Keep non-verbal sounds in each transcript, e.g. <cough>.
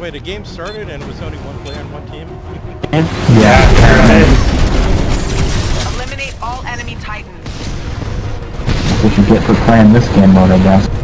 Wait, a game started and it was only one player on one team? Yeah, apparently. Eliminate all enemy titans. We should get for playing this game mode, I guess.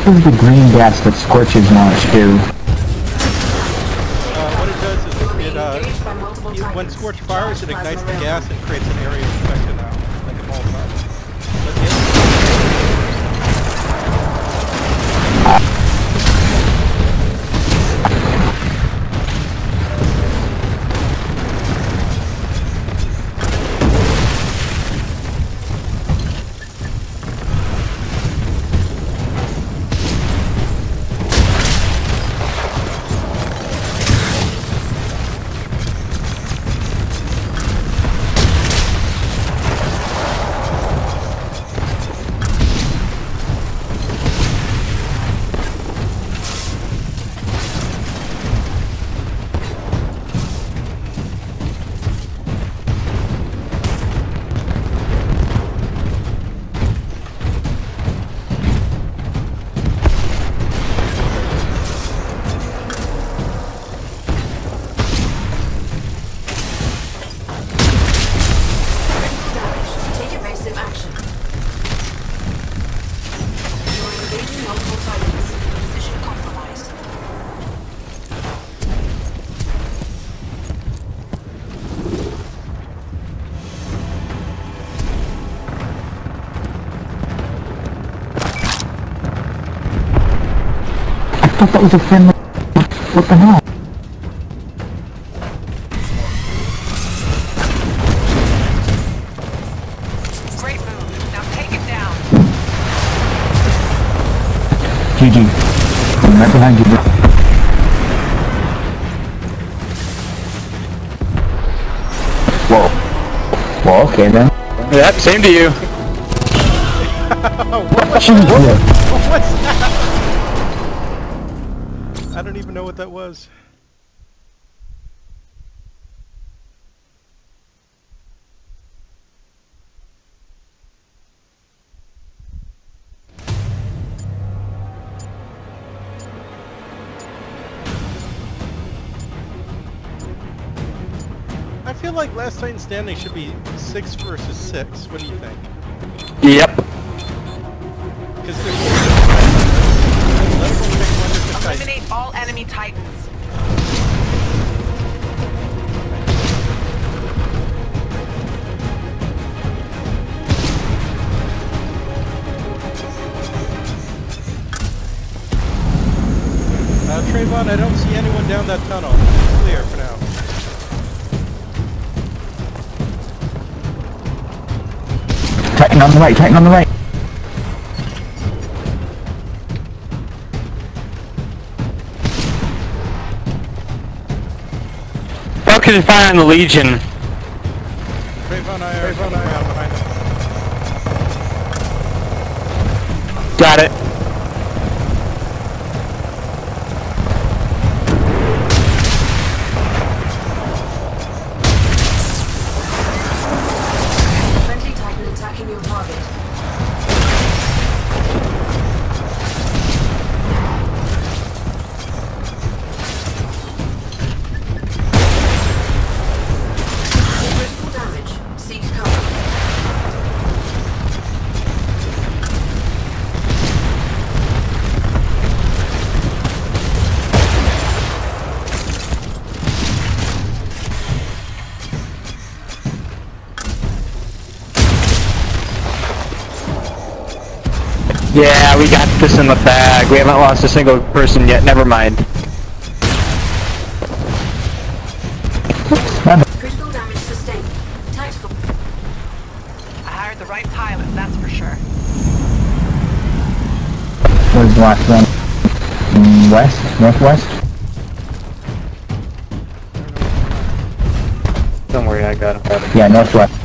What does the green gas that scorches launch do? Uh, what it does is it, uh, when Scorch fires, it ignites the gas and creates an area of protection thought that was a friendly... What the hell? Great move. Now take it down. GG. I'm right behind you, bro. Whoa. Well, okay then. Yep, same to you. Jesus. <laughs> What's that? I don't even know what that was. I feel like Last Titan Standing should be six versus six. What do you think? Yep. Because there's Eliminate all enemy titans. Uh, Trayvon, I don't see anyone down that tunnel. It's clear for now. Titan on the right, Titan on the right. Fire on the Legion. Got it. Yeah, we got this in the bag. We haven't lost a single person yet. Never mind. Critical damage sustained. Tactical. I hired the right pilot, that's for sure. Where's the last one? West? Northwest? Don't worry, I got him. Yeah, northwest.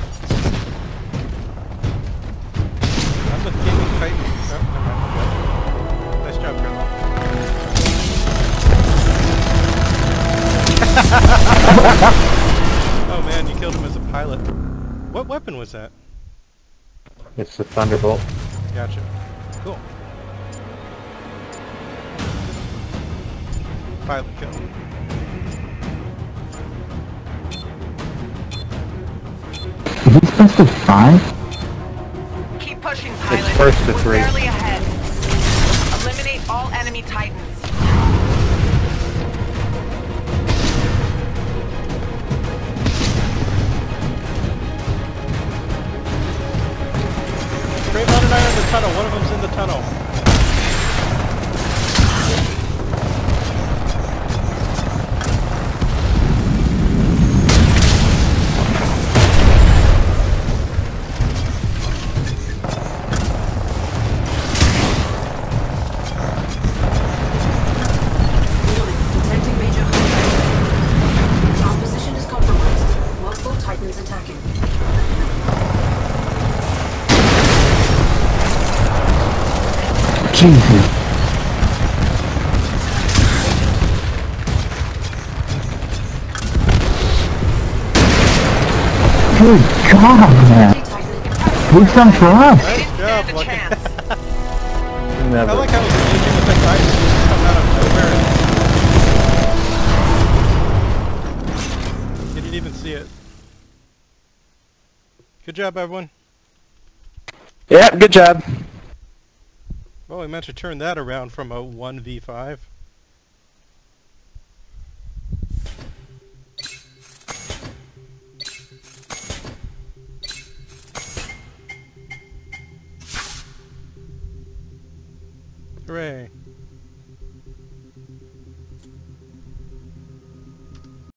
Oh man, you killed him as a pilot. What weapon was that? It's the Thunderbolt. Gotcha. Cool. Pilot kill. Is this best of five? Keep pushing, pilot. It's first to three. barely ahead. Eliminate all enemy titans. Trayvon and I are in the tunnel. One of them's in the tunnel. Jesus. Good God, man. Titan Who's done for us? Nice job, a Lucky. chance. I Never. like how it was engaging with the just come out of nowhere. You didn't even see it. Good job, everyone. Yeah, good job. Well, we meant to turn that around from a 1v5. Hooray.